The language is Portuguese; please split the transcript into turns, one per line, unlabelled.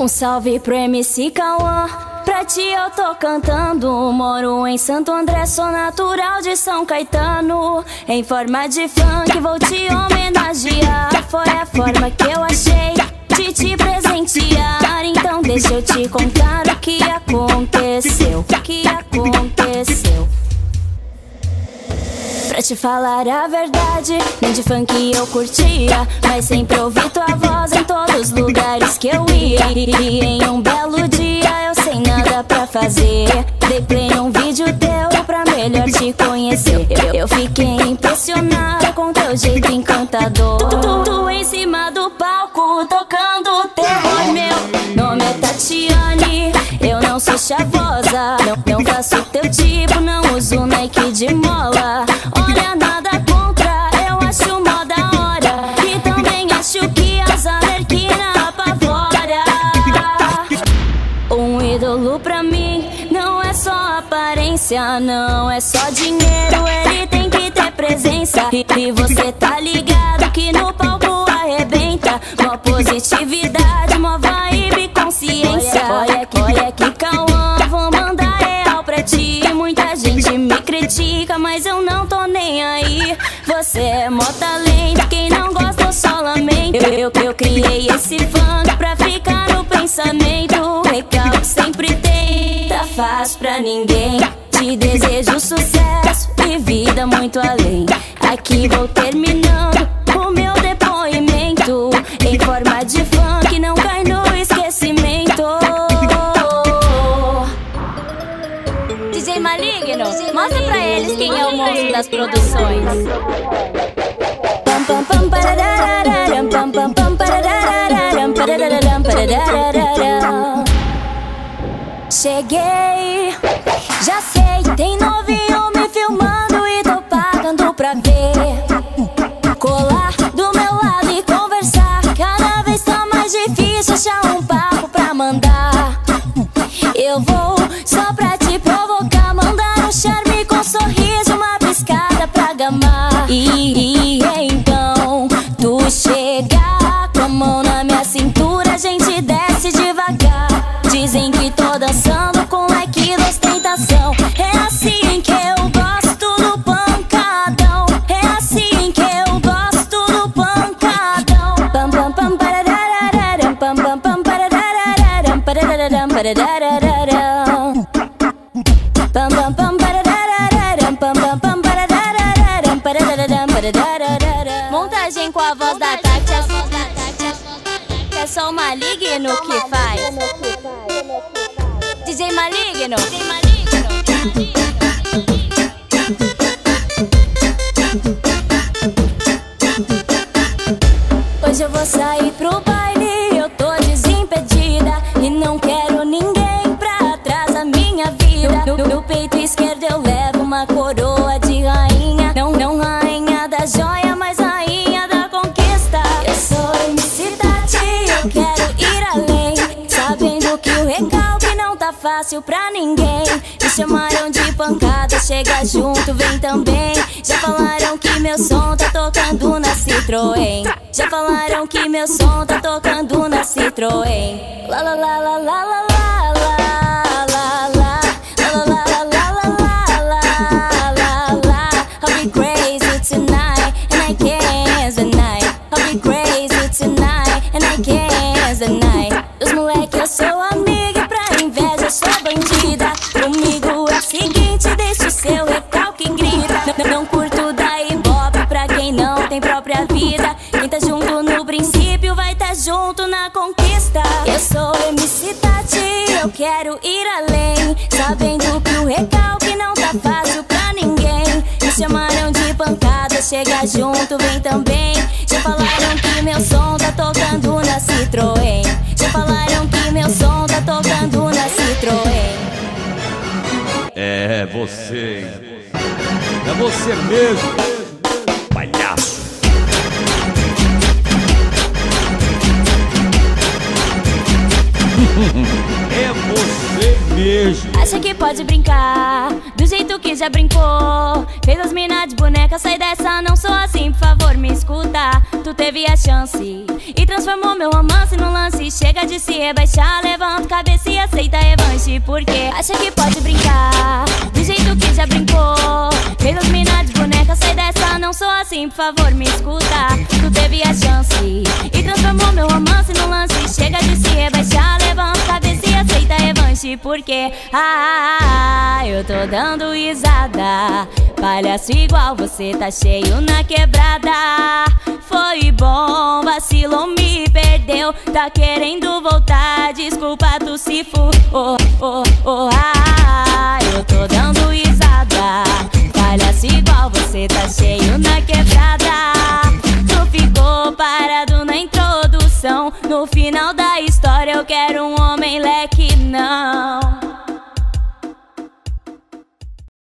Um salve pro MC Cauã. Pra ti eu tô cantando. Moro em Santo André, sou natural de São Caetano. Em forma de funk, vou te homenagear. Foi a forma que eu achei de te presentear. Então deixa eu te contar Pra te falar a verdade, nem de funk eu curtia Mas sempre ouvi tua voz em todos os lugares que eu ia. E em um belo dia eu sem nada pra fazer. Dei play num vídeo teu pra melhor te conhecer. Eu, fiquei impressionada com teu jeito encantador. Tu em cima do palco tocando terror Meu. Nome é Tatiane, eu não sou chavosa. Não, aparência Não é só dinheiro, ele tem que ter presença. E, e você tá ligado que no palco arrebenta. Mó positividade, mó vibe, consciência. Olha que, olha que Cauã, vou mandar real pra ti. Muita gente me critica, mas eu não tô nem aí. Você é mó talento, quem não gosta eu só lamento Eu, eu, eu criei esse funk pra ficar no pensamento. Recalque sempre tem, tá fácil pra ninguém Desejo sucesso e vida muito além Aqui vou terminando o meu depoimento Em forma de funk, não cai no esquecimento DJ Maligno, mostra pra eles quem é o monstro das produções. Pam, pam, pam, pam, pam, pam. Cheguei, já sei, tem novinho me filmando e tô pagando pra ver. Colar do meu lado e conversar, cada vez tá mais difícil achar um papo pra mandar. Eu vou só pra te provocar, mandar um charme com sorriso, uma piscada pra gamar. E, Montagem com a voz da Tati, é só o maligno que faz. DJ Maligno. DJ Maligno. do esquerdo é eu levo uma coroa de rainha. Não, não rainha da joia, mas rainha da conquista. Eu sou Missidade e eu quero ir além. Sabendo que o recalque não tá fácil pra ninguém. Me chamaram de pancada, chega junto, vem também. Já falaram que meu som tá tocando na Citroën. Já falaram que meu som tá tocando na Citroën. La la la la la la la la. Junto na conquista Eu sou MC Tati, eu quero ir além Sabendo que o recalque não tá fácil pra ninguém Me chamaram de pancada, chega junto, vem também Já falaram que meu som tá tocando na Citroën Já falaram que meu som tá tocando na Citroën
É você. É você mesmo. Palhaço. É você beijo.
Acha que pode brincar do jeito que já brincou. Fez as minas de boneca, sai dessa, não sou assim, por favor, me escuta. Tu teve a chance e transformou meu romance num lance. Chega de se rebaixar, levanta cabeça e aceita revanche. Porque acha que pode brincar do jeito que já brincou. Fez as minas de não sou assim, por favor, me escuta. Tu teve a chance e transformou meu romance num lance. Chega de se rebaixar, levanta cabeça e aceita revanche. Porque, ah, eu tô dando risada. Palhaço igual você tá cheio na quebrada. Foi bom, vacilou, me perdeu. Tá querendo voltar, desculpa, tu se fu. Oh, oh, oh, ah, eu tô dando risada palhaço igual você tá cheio na quebrada. Tu ficou parado na introdução. No final da história eu quero um homem leque, não.